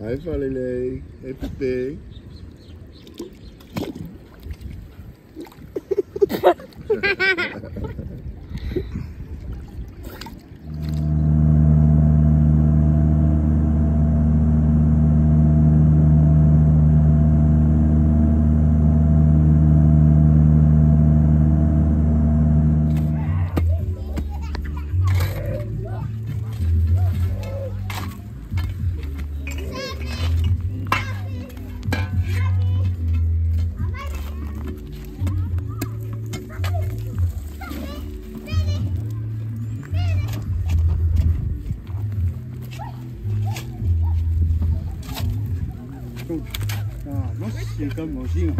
Hi, Valile. Hey, Pepe. Ha ha ha! 真不行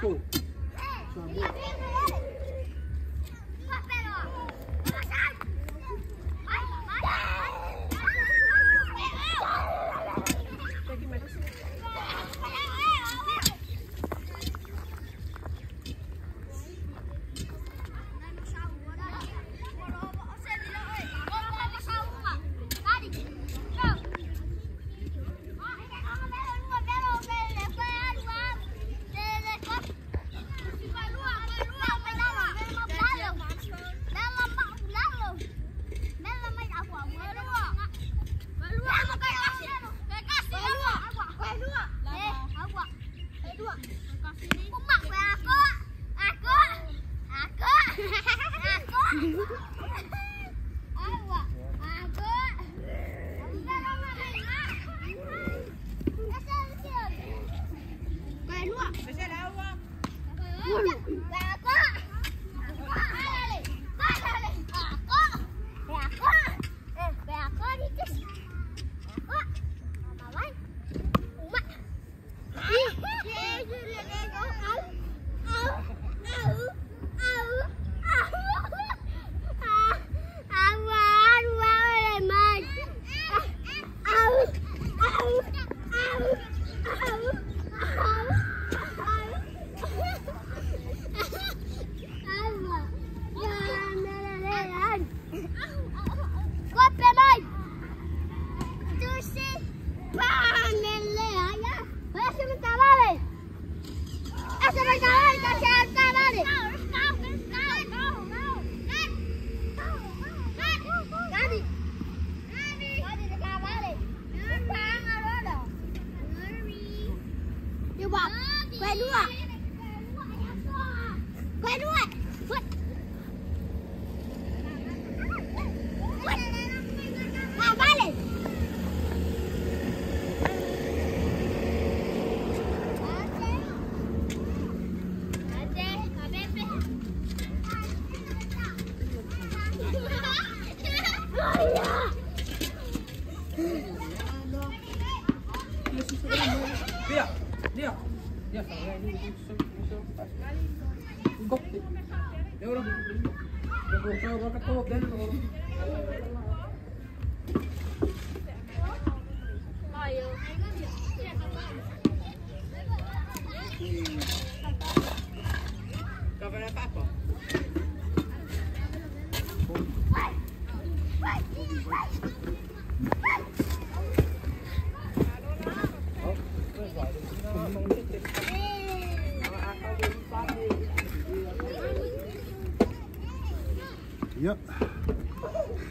就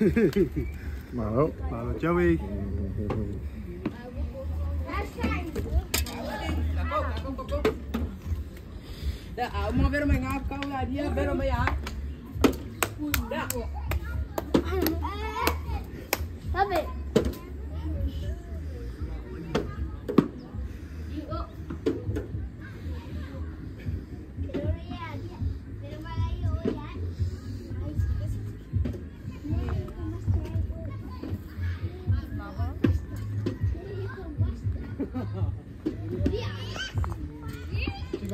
Malo. Malo Joey.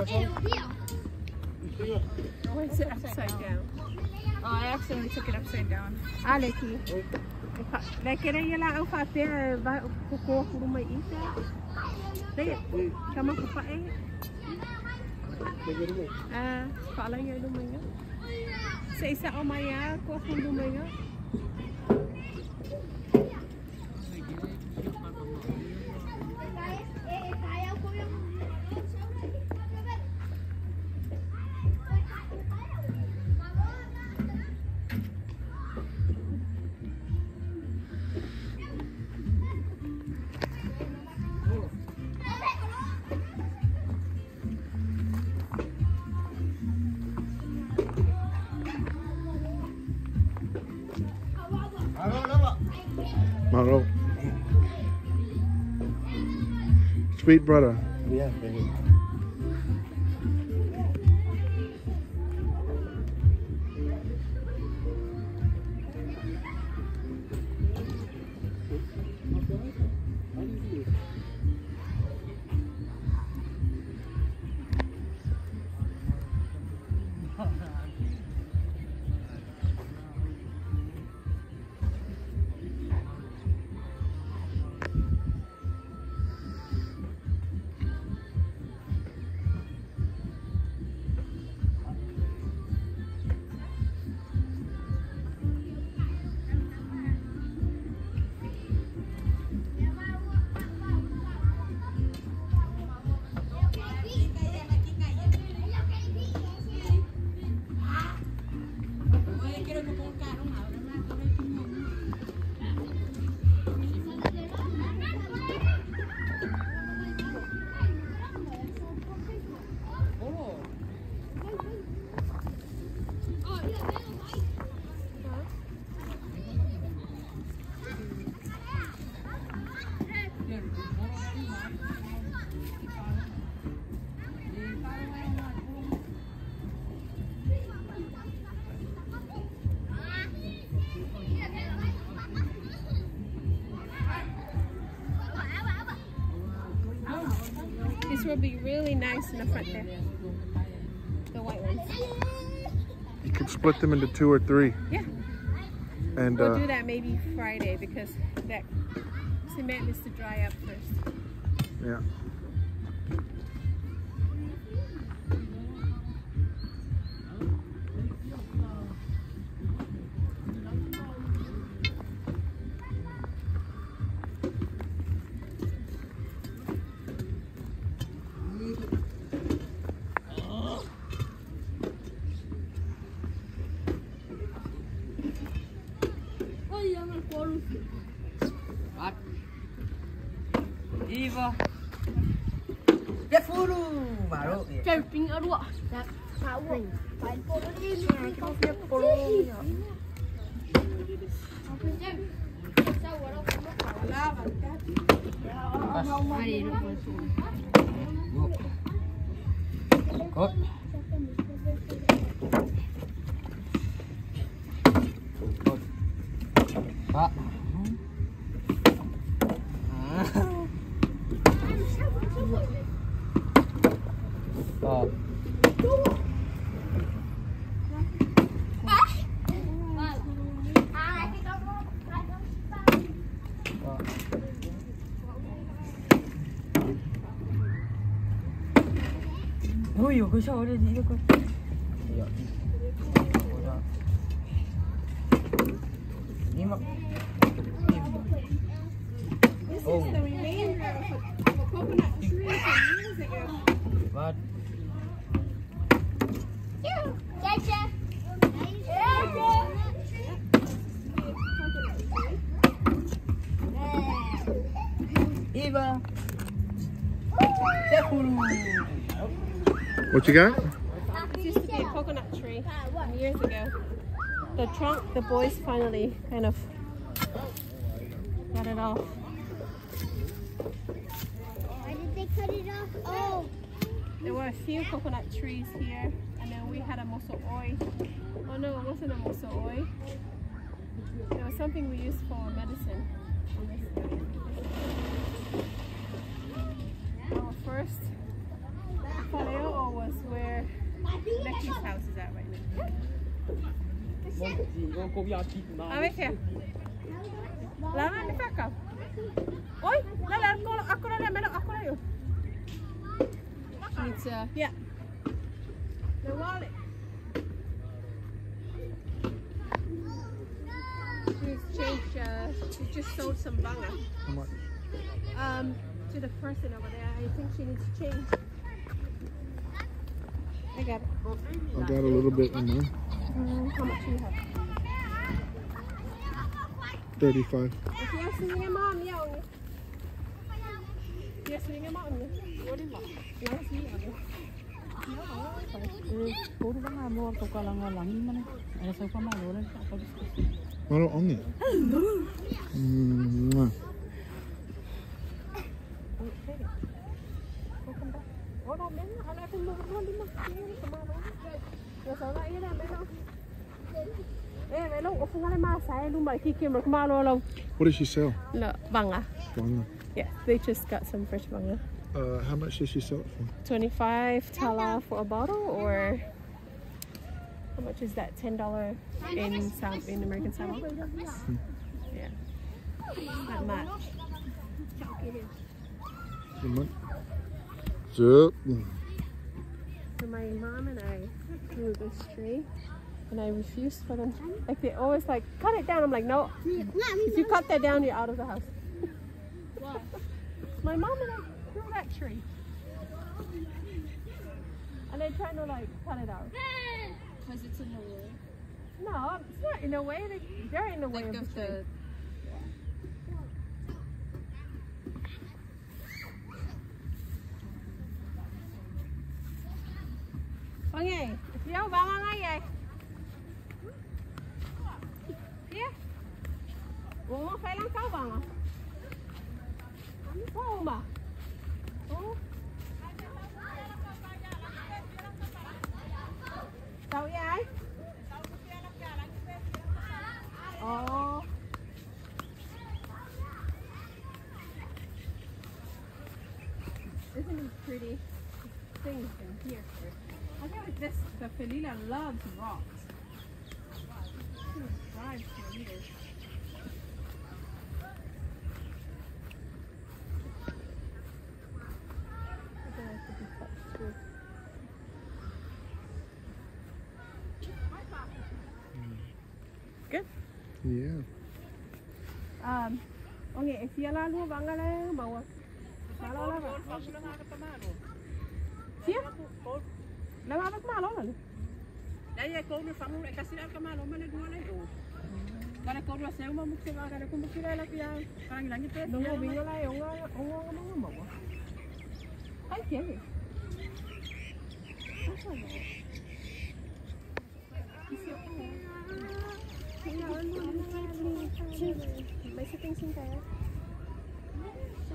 Why is it upside down? Oh, I accidentally took it upside down. Aleki. Vai querer ir lá, eu fazer, vai o corpo numa ida. Tem, chama o pai. Ah, fala aí no manhã. Sei se amanhã, corpo no manhã. Sweet brother. Nice in the front there. The white ones. You can split them into two or three. Yeah. And We'll uh, do that maybe Friday because that cement needs to dry up first. yeah. 有个笑话这是一个 you got? This used to be a coconut tree years ago. The trunk, the boys finally kind of got it off. Why did they cut it off? Oh. There were a few coconut trees here, and then we had a moso oi. Oh no, it wasn't a moso oi. It was something we used for medicine. on this. Our first paleo was where Becky's house is at right now. A ver qué. Lama ni kakak. Oi, lala aku aku lala melok aku lala. It's uh yeah. The wallet. She's changed. Uh, she just sold some banga. How much? Um, to the person over there. I think she needs change. I got it. I got a little bit in there. Mm, how much do you have? 35. If you're singing a mom, yeah. mo kumano lo. What does she sell? No, banga. Banga. Yeah, they just got some fresh banga. Uh, how much does she sell it for? 25 tala for a bottle or how much is that? $10 in Sam in American Samoa? Yeah. Not much. Month. Zup. So my mom and I grew this tree and I refused for them. Like they always like cut it down. I'm like, no. If you cut that down, you're out of the house. my mom and I grew that tree. And they're trying to like cut it out. Because it's in the way. No, it's not in a way. They, they're in the way Like of of the tree. the. Okey. Dia bangang ayai. Dia. Oh, phải lang kau bang. Kami kau bang. Oh. Tahu ya? Oh. Isn't it pretty? Things down here. I feel like this, the Felina loves rocks. She drives to eat it. I think I could be touched too. Good. Yeah. Um, okay, if you allow me, bang ala bawa. Malo la não apa kemalo lah. Dah ya é ni famu nak é que kemalo mana dua lah itu. Karena kau dua sewa mukti lah, karena kau mukti lah lagi yang ela langit tu. Nunggu bingung não não orang orang nunggu mau. Ai kiri. Apa ni? Você.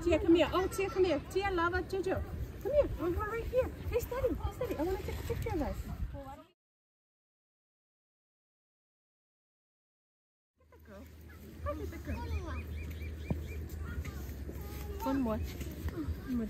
Tia, come here. Oh, tia, come here. Tia, lava, Jojo. Come here. I'm right here. Hey, steady. Steady. I want to take a picture of us. One more. One. More.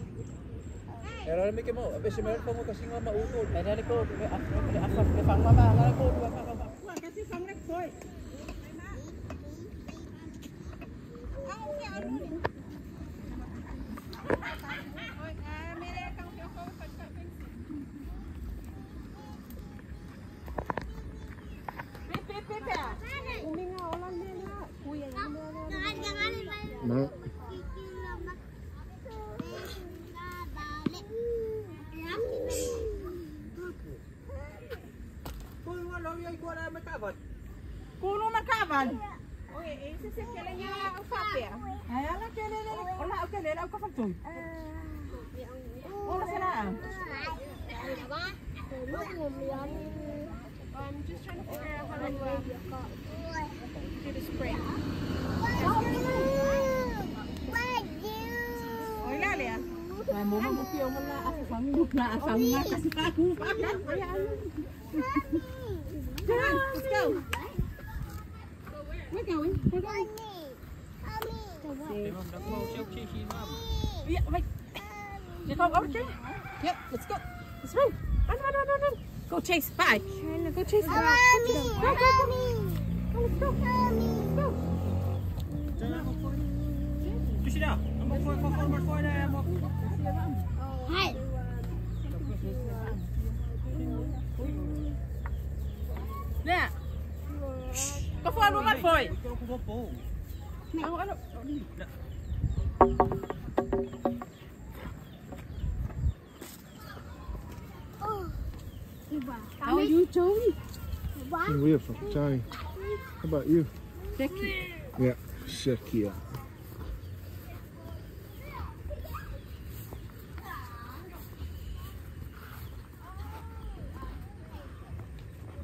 Era mycket mat. Bästa mjölk kommer kasi nga mautod. May dali ko. May afas. Ko. Dua pang mama. Kuha kasi pang reksoy. Ang uwi ano ah. ni. Uminga, olang nila. Ah. Kuya, yung mga. Jangan, jangan. Kuno makaban. Okay, eh, sisip ka lang yung ang papi ah. Ay, ala, kaya lang, wala, okay, lang, ako kapagtong. Wala sila ah. I'm just trying to figure out how to uh, do the spray. O, ilali ah. Ay, mo mabukiyaw mo na asang na asang na kasi ako pa. Come on, let's go. We're going. We're going. Ma'am, dako siya siya siya, ma'am. Yeah, wait. You come over here? Yep, let's go. Let's run. Run, run, run, run, run. Go chase. Bye. Go chase. Go, go, go. Let's go. Let's go. Just sit down. I'm going for for for for there. I'm There. Go forward, move on forward. Ikaw ko po. Ano, ano? How are you, Joey? We're from Johnny. How about you? Becky. Yeah, Shekia.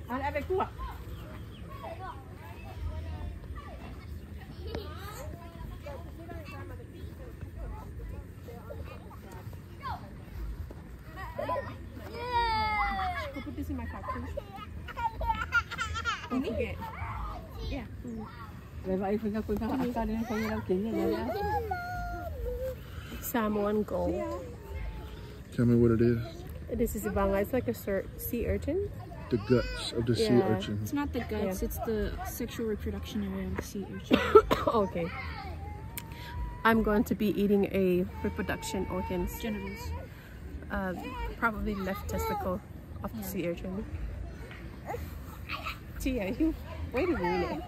Ano, avec toi? Go put this in my cup, please. Don't forget. Yeah. Leva ay fika ko ka aka din ko yung kanya niya. Samoan gold. Tell me what it is. This is ibanga. It's like a sea urchin. The guts of the sea Yeah. urchin. It's not the guts, it's the sexual reproduction area of the sea urchin. okay. I'm going to be eating a reproduction organs, Genitals. uh, probably left testicle of the sea urchin. Tia, you wait a minute.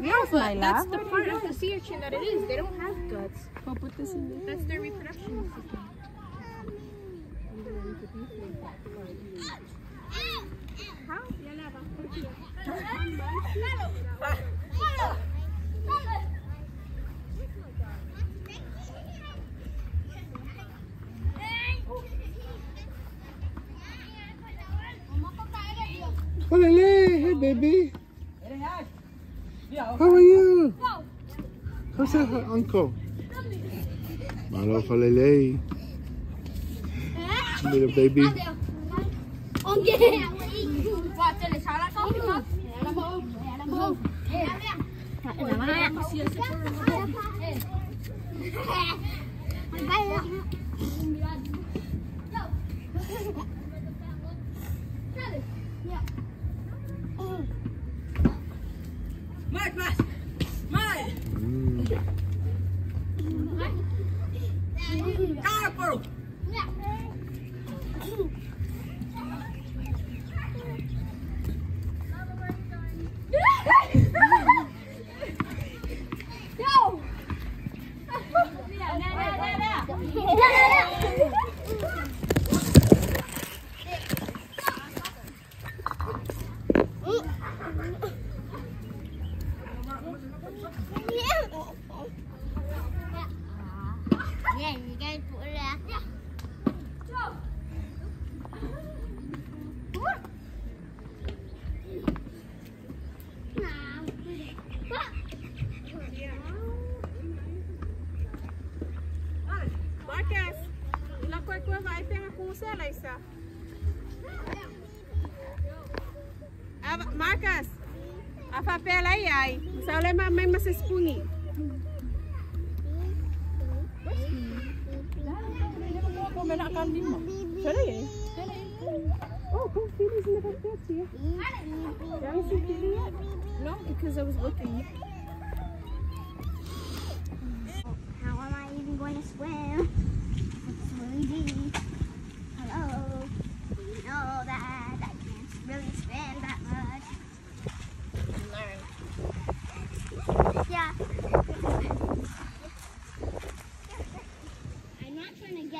Yes, But that's the part of the sea urchin that it is. They don't have guts. Go put this in there. That's their reproduction system. Olele, hey baby. How are you? How's that her uncle? Malo Falele. Little baby. Mark,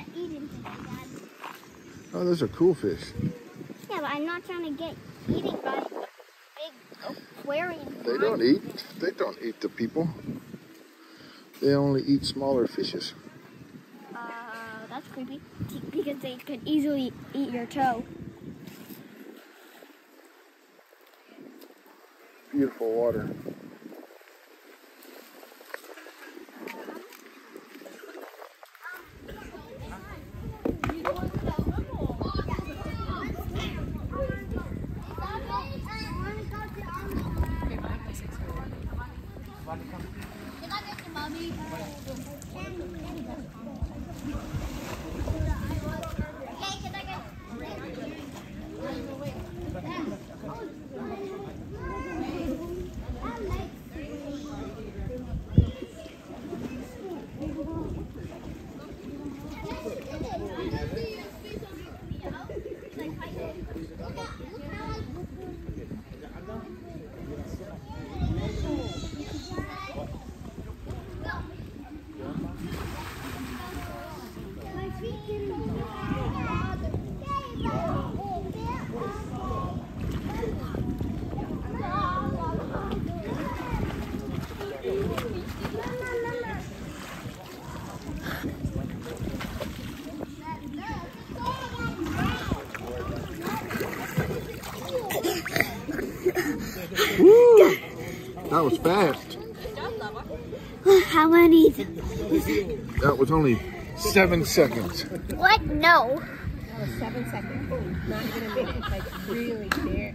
not trying eaten today, Dad. Oh, those are cool fish. Yeah, but I'm not trying to get eaten by a big aquarium. They don't eat. They don't eat the people. They only eat smaller fishes. Uh, that's creepy. Because they could easily eat your toe. Beautiful water. Woo! That was fast. How many? That was only seven seconds. What? No. Seven seconds. Not even a minute. Like really there.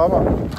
Mama.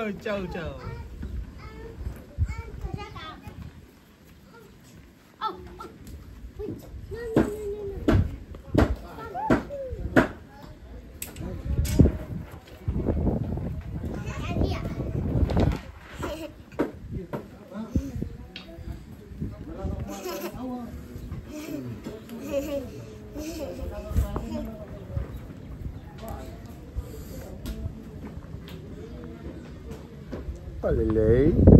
叫叫叫 Alelei. Baby.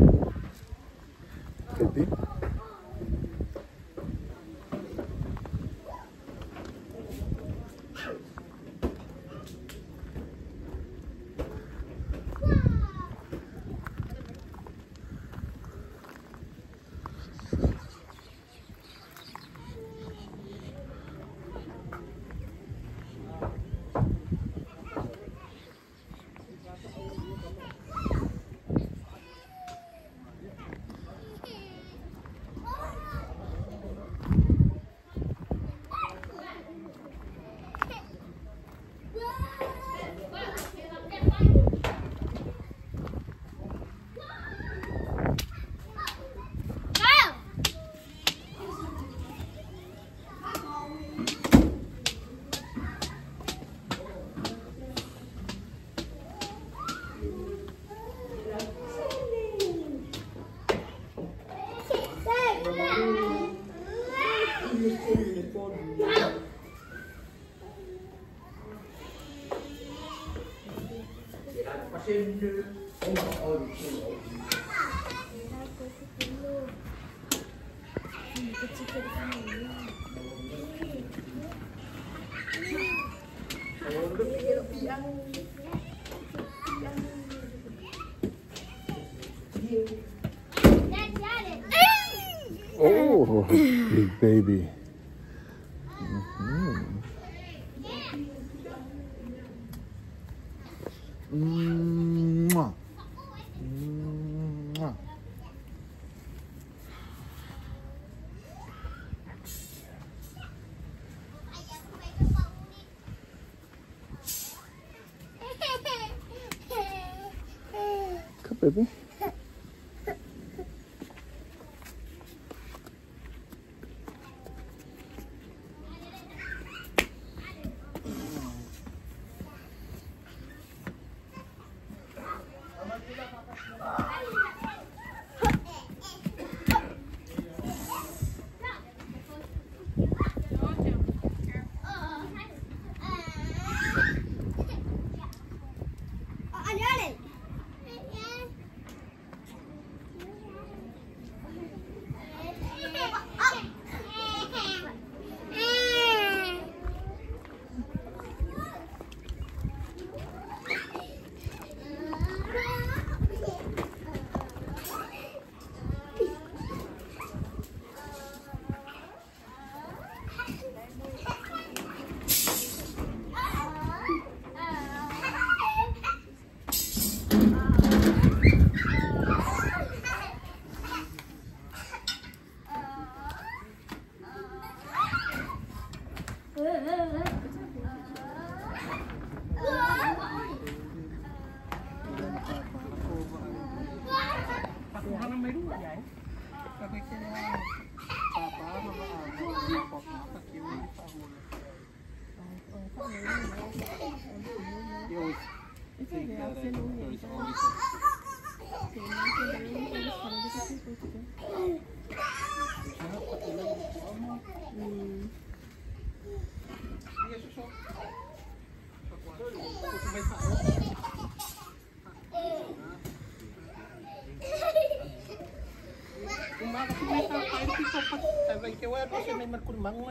Oh, big baby. que voy a pasar en el Mercurio Magno.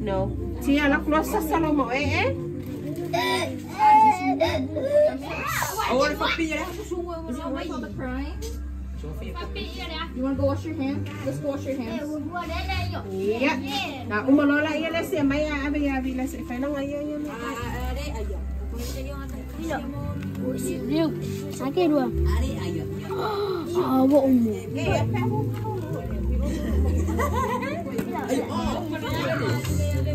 No. Ti ala klosa salo mo e e. I want to papi ya. You want to go wash your hands? Let's go wash your hands. Yeah. Na umalola iya la se maya abi abi la se fa lang ayo yo. Ah, are ayo. Yo. Sakit dua. Are ayo. Ah, wo umu.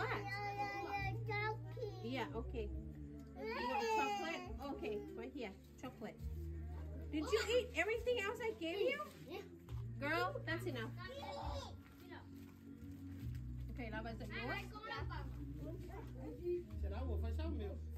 what? Yeah, okay. You want chocolate? Okay, right here. Chocolate. Did you eat everything else I gave you? Yeah. Girl, that's enough. Okay, now is it yours? Será? Vou fechar.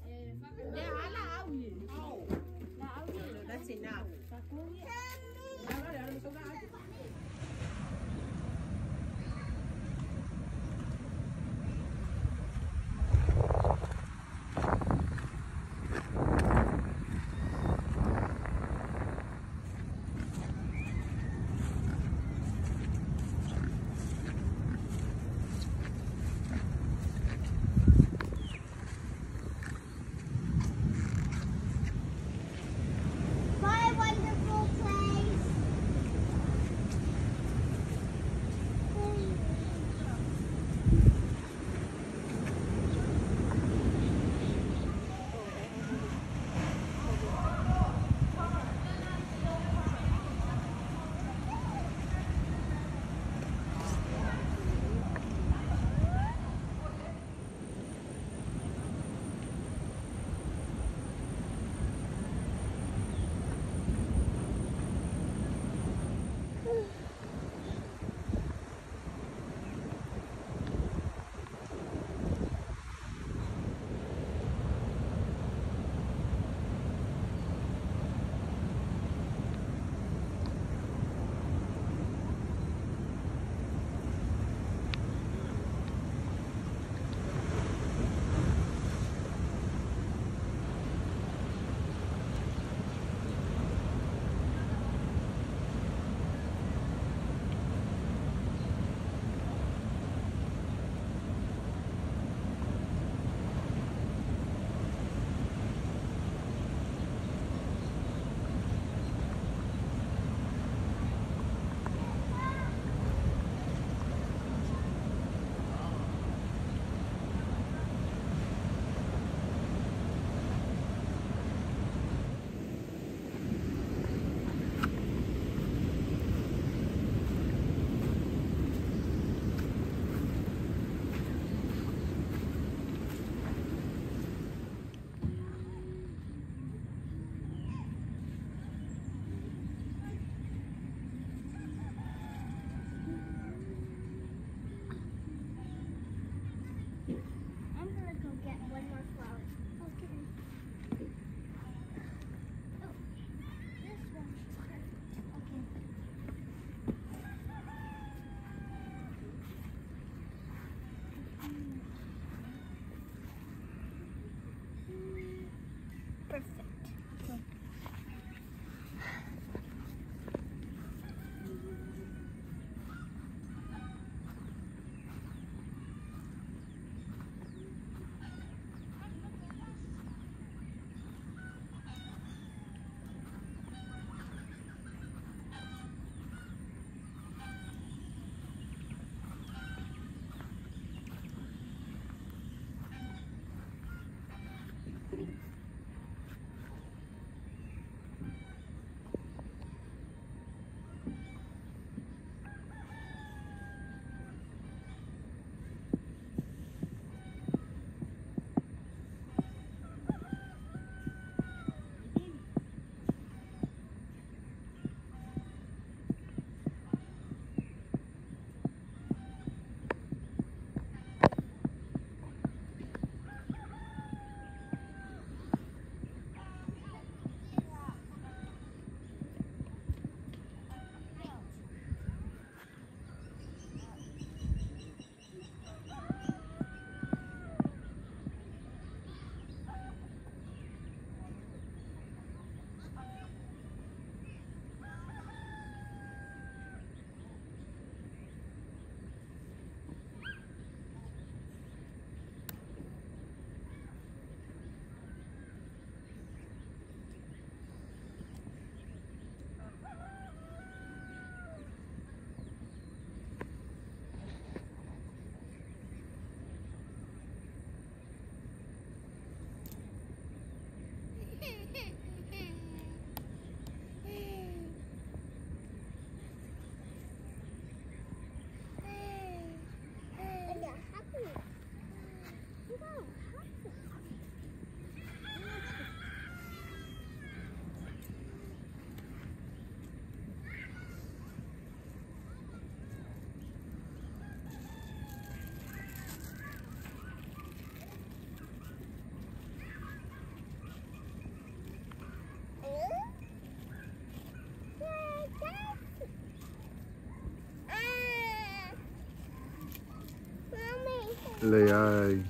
Leai.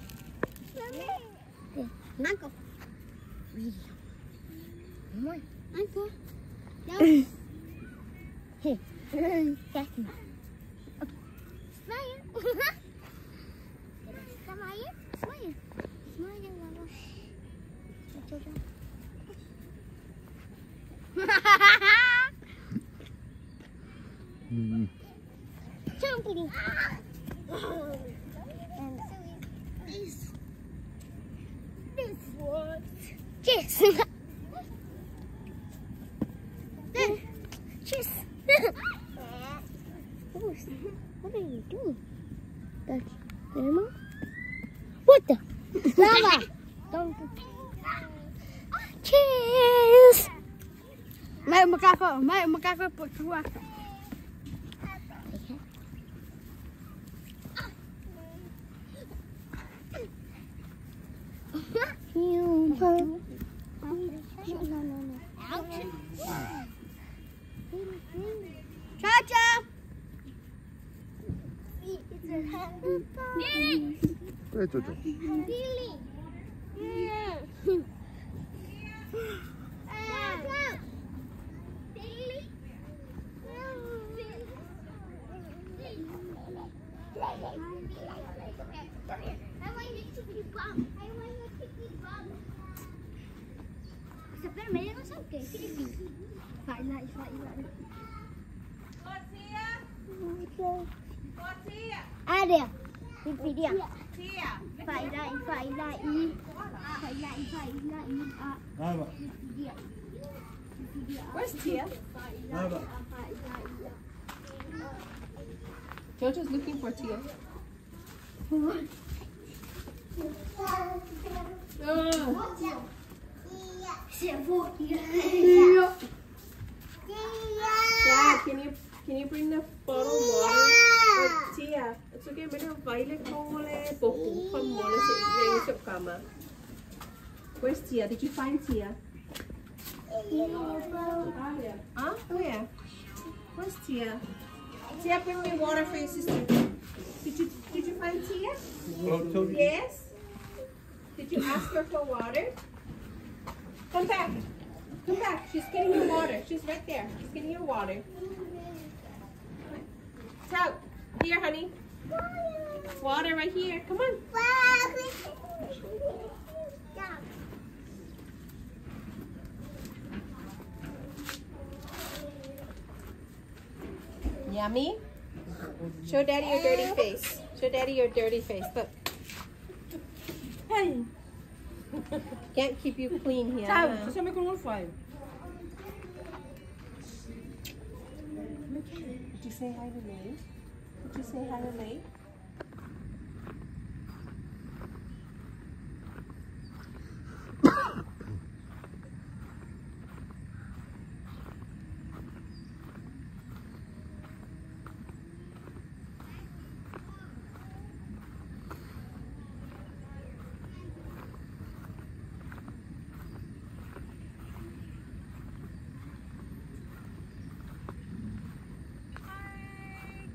Uncle. Uncle. No. Hey. Second. Smile. Smile. Smile. Smile, Mama. 开个补珠啊！牛牛！查查！对，走。Tia? nada. Jojo's looking for Tia. Dad, can you can you bring the bottle of water? Oh, Tia, it's okay. Pero violet mo mole pokupan mo na sa yung sa. Where's Tia? Did you find Tia? Huh? Oh, Where? Where's Tia? Tia, bring me water for your sister. Did you did you find Tia? Yes. Did you ask her for water? Come back. Come back. She's getting your water. She's right there. She's getting your water. Tell. Here, honey. Water right here. Come on. Yummy. Show daddy your dirty face. Show daddy your dirty face. Look. Hey. Can't keep you clean here. huh? Sasama ko ng five. Did you say hi to Lay? Did you say hi to Lay?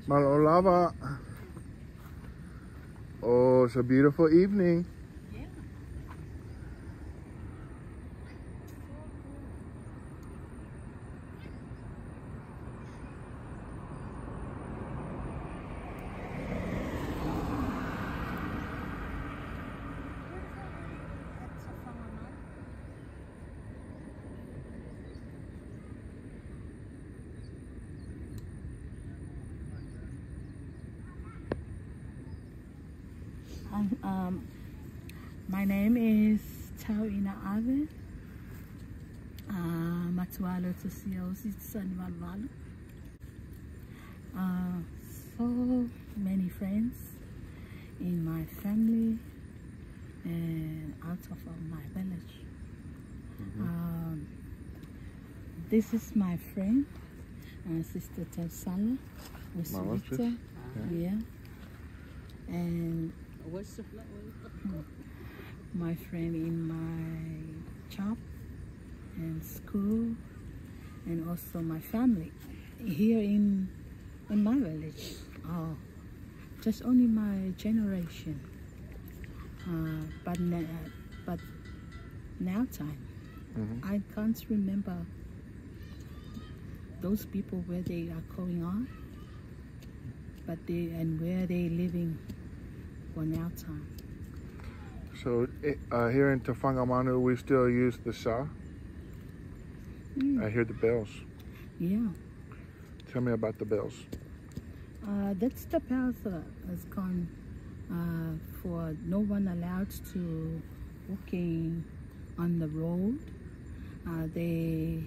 Malolava. Oh, it's a beautiful evening. Um, um, my name is Tawina Ave. Uh, Matualo to Siosi Sanvalvalo. Uh, so many friends in my family and out of my village. Um, this is my friend, uh, Sister Telsala. Mama's Victor. Yeah. And What's the flat one? My friend in my job and school and also my family here in in my village oh just only my generation Uh, but na- but now time, Mhm. I can't remember those people where they are going on, but they and where they living for now time. So eh, uh, here in Tafagamanu, we still use the sa. Mm, I hear the bells. yeah, Tell me about the bells. uh, that's the path uh, has gone uh, for no one allowed to walking on the road. Uh, they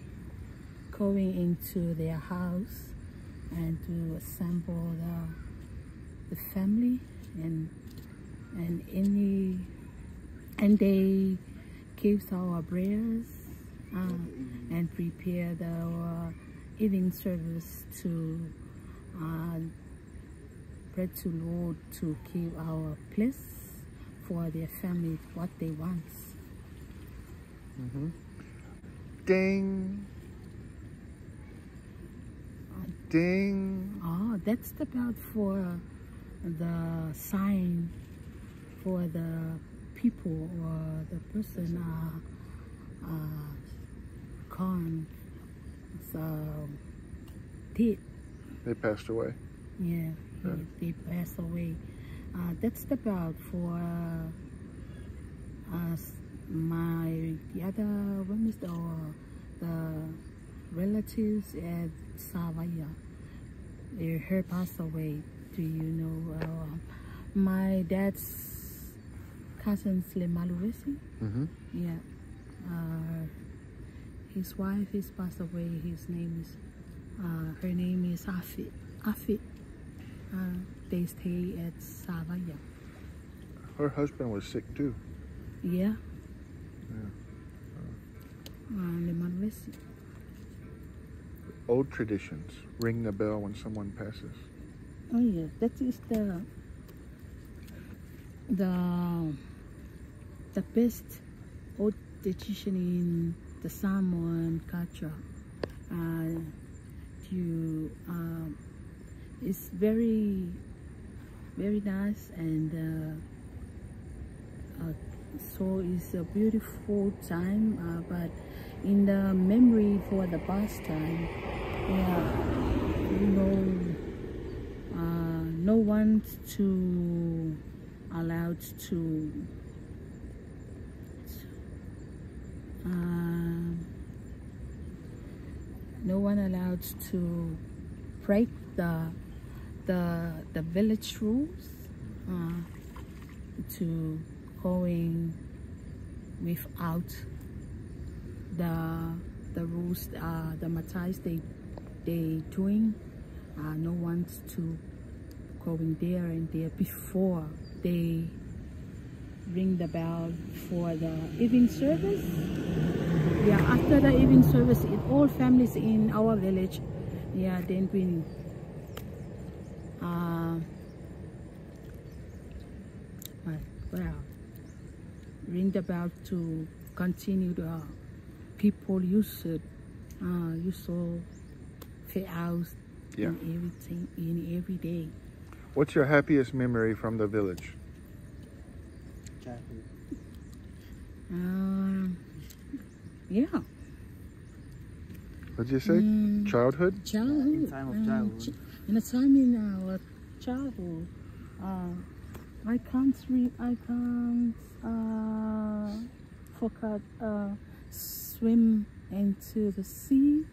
going into their house and to assemble the, the family and and any and they give our prayers uh, and prepare the uh, evening service to uh, pray to Lord to give our place for their family what they want. hmm Ding. Ding. Oh, that's about for the sign for the people or the person uh, uh, gone. So, dead. They passed away. Yeah, Yeah. They, they passed away. Uh, that's about for uh, us. My the other one is the the relatives at Savaya. They her passed away. Do you know? Uh, my dad's cousin Slimaluwesi. Mm-hmm. Yeah. Uh, his wife is passed away. His name is, uh, her name is Afit. Afit. Uh, they stay at Savaya. Her husband was sick too. Yeah. Yeah. Uh. Old traditions. Ring the bell when someone passes. Oh yeah, that is the the the best old tradition in the Samoan culture. Uh, to um, it's very very nice and uh, uh, so it's a beautiful time. Uh, but in the memory for the past time, yeah, you know uh, no one to allowed to um, no one allowed to break the the the village rules uh, to going without the the rules uh, the matais they they doing uh, no one's to going there and there before they ring the bell for the evening service. Yeah, after the evening service, it, all families in our village, yeah, then we uh, well, ring the bell to continue the people use it, uh, use all fit out Yeah. in everything in every day. What's your happiest memory from the village? Um, yeah. What did you say? Mm. Childhood? childhood. In time of um, childhood. ch- in a time in our childhood, uh, I can't re- I can't uh, forget uh, swim into the sea,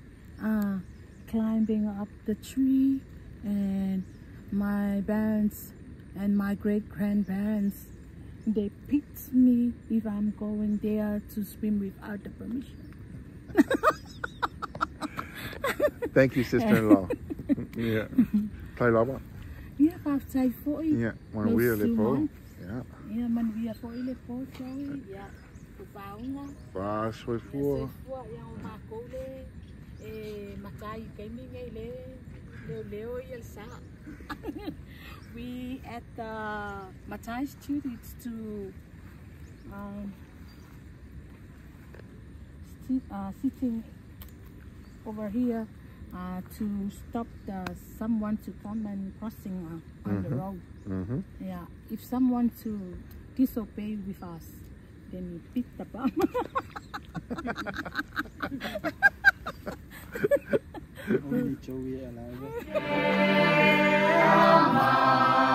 uh, climbing up the tree, and my parents and my great grandparents they picked me if I'm going there to swim without the permission. Thank you, sister-in-law. yeah. Play lava. Yeah, after 40. Yeah. When Those we are two little. months. Yeah. Ja, man vi har fået lidt på Joey. Ja, på bagene. Fast with Jeg four. ser for, jeg har bare. Eh, matai gaming ay le. Leo Leo yel sa. We at the Matai students to um, sit, uh, sitting over here uh, to stop the someone to come and crossing uh, on the Mhm. road. Mm-hmm. Yeah, if someone to disobey with us. Then he picked the bomb. Only Joey alive. Ia